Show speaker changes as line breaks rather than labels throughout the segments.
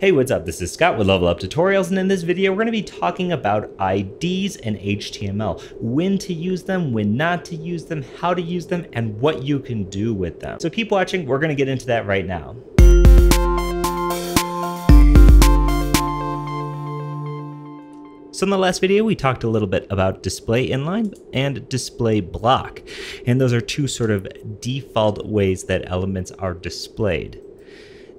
Hey, what's up? This is Scott with Level Up Tutorials, and in this video, we're going to be talking about IDs and HTML, when to use them, when not to use them, how to use them, and what you can do with them. So keep watching, we're going to get into that right now. So in the last video, we talked a little bit about display inline and display block, and those are two sort of default ways that elements are displayed.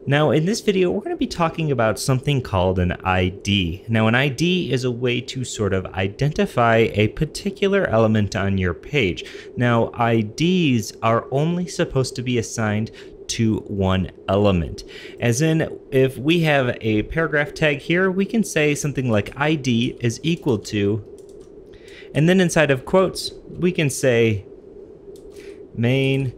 Now in this video, we're going to be talking about something called an ID. Now an ID is a way to sort of identify a particular element on your page. Now IDs are only supposed to be assigned to one element. As in, if we have a paragraph tag here, we can say something like ID is equal to, and then inside of quotes, we can say main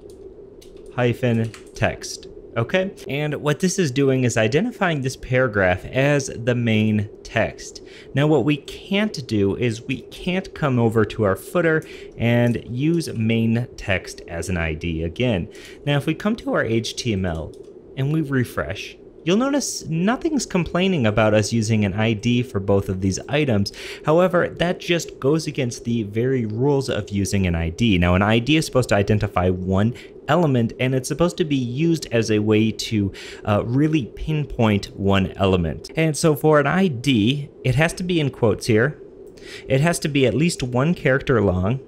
hyphen text. Okay, and what this is doing is identifying this paragraph as the main text. Now what we can't do is we can't come over to our footer and use main text as an ID again. Now if we come to our HTML and we refresh, You'll notice nothing's complaining about us using an ID for both of these items. However, that just goes against the very rules of using an ID. Now, an ID is supposed to identify one element and it's supposed to be used as a way to uh, really pinpoint one element. And so for an ID, it has to be in quotes here. It has to be at least one character long.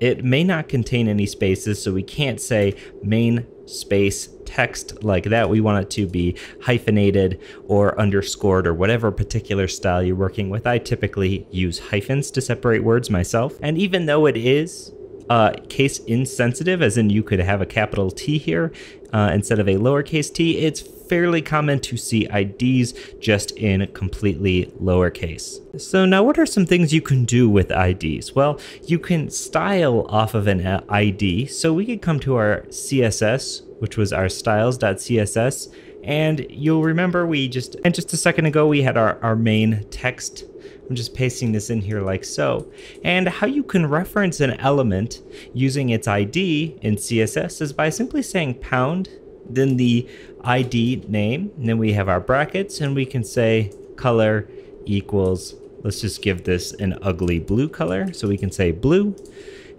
It may not contain any spaces, so we can't say main space text like that. We want it to be hyphenated or underscored or whatever particular style you're working with. I typically use hyphens to separate words myself. And even though it is uh, case insensitive, as in you could have a capital T here uh, instead of a lowercase t, it's fairly common to see IDs just in completely lowercase. So now what are some things you can do with IDs? Well, you can style off of an ID. So we could come to our CSS, which was our styles.css, and you'll remember we just, and just a second ago, we had our, our main text I'm just pasting this in here like so. And how you can reference an element using its ID in CSS is by simply saying pound, then the ID name, and then we have our brackets, and we can say color equals, let's just give this an ugly blue color. So we can say blue,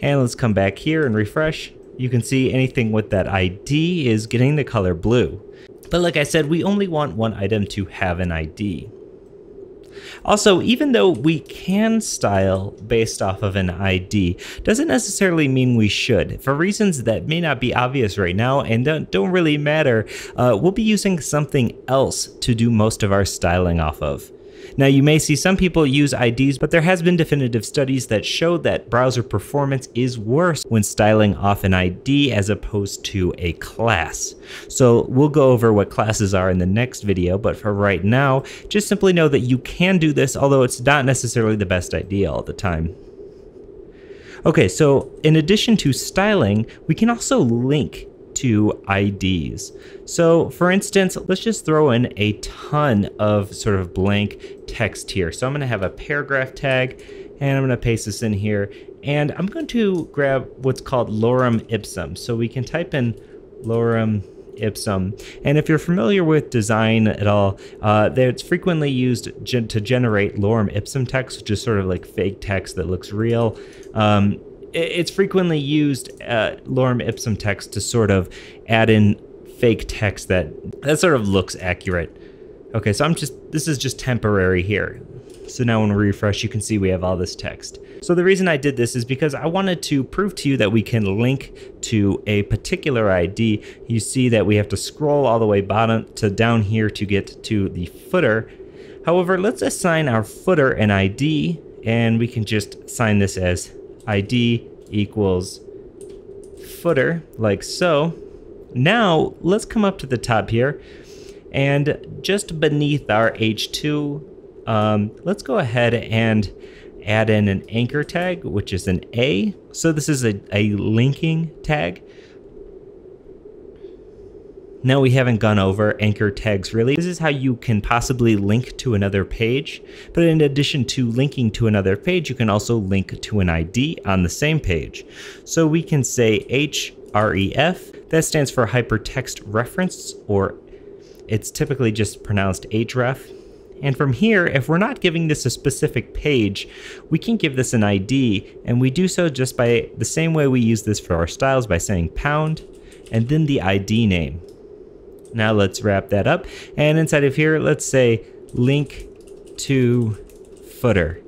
and let's come back here and refresh. You can see anything with that ID is getting the color blue. But like I said, we only want one item to have an ID. Also, even though we can style based off of an ID, doesn't necessarily mean we should. For reasons that may not be obvious right now and don't, don't really matter, uh, we'll be using something else to do most of our styling off of. Now you may see some people use IDs, but there has been definitive studies that show that browser performance is worse when styling off an ID as opposed to a class. So we'll go over what classes are in the next video, but for right now, just simply know that you can do this, although it's not necessarily the best idea all the time. Okay, so in addition to styling, we can also link to IDs. So for instance, let's just throw in a ton of sort of blank text here. So I'm going to have a paragraph tag and I'm to paste this in here and I'm going to grab what's called lorem ipsum. So we can type in lorem ipsum. And if you're familiar with design at all, uh, it's frequently used gen to generate lorem ipsum text, which is sort of like fake text that looks real. Um, it's frequently used uh, lorem ipsum text to sort of add in fake text that that sort of looks accurate. Okay, so I'm just this is just temporary here. So now when we refresh, you can see we have all this text. So the reason I did this is because I wanted to prove to you that we can link to a particular ID. You see that we have to scroll all the way bottom to down here to get to the footer. However, let's assign our footer an ID and we can just sign this as ID equals footer, like so. Now, let's come up to the top here, and just beneath our H2, um, let's go ahead and add in an anchor tag, which is an A. So this is a, a linking tag. Now we haven't gone over anchor tags really. This is how you can possibly link to another page. But in addition to linking to another page, you can also link to an ID on the same page. So we can say href, that stands for hypertext reference or it's typically just pronounced href. And from here, if we're not giving this a specific page, we can give this an ID, and we do so just by the same way we use this for our styles by saying pound and then the ID name. Now let's wrap that up. And inside of here, let's say link to footer.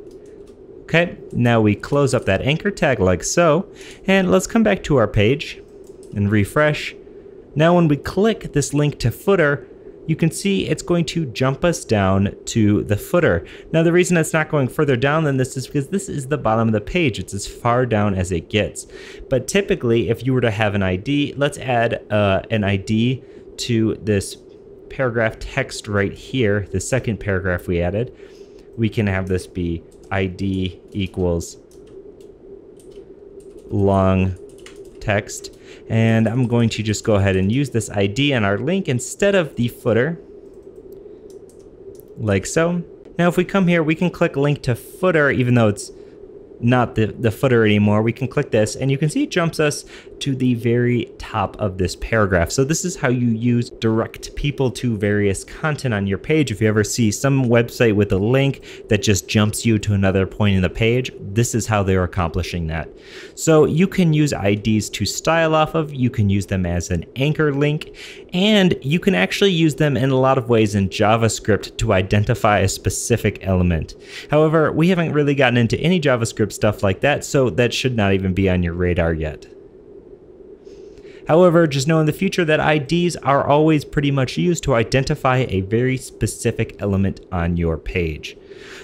Okay, now we close up that anchor tag like so, and let's come back to our page and refresh. Now when we click this link to footer, you can see it's going to jump us down to the footer. Now the reason it's not going further down than this is because this is the bottom of the page. It's as far down as it gets. But typically if you were to have an ID, let's add uh, an ID to this paragraph text right here, the second paragraph we added. We can have this be ID equals long text and I'm going to just go ahead and use this ID on our link instead of the footer, like so. Now if we come here, we can click link to footer, even though it's not the, the footer anymore, we can click this and you can see it jumps us to the very top of this paragraph. So this is how you use direct people to various content on your page. If you ever see some website with a link that just jumps you to another point in the page, this is how they're accomplishing that. So you can use IDs to style off of, you can use them as an anchor link, and you can actually use them in a lot of ways in JavaScript to identify a specific element. However, we haven't really gotten into any JavaScript stuff like that, so that should not even be on your radar yet. However, just know in the future that IDs are always pretty much used to identify a very specific element on your page.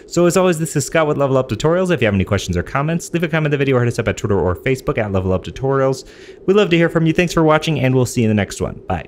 So as always, this is Scott with Level Up Tutorials. If you have any questions or comments, leave a comment in the video or hit us up at Twitter or Facebook at Level Up Tutorials. We'd love to hear from you. Thanks for watching, and we'll see you in the next one. Bye.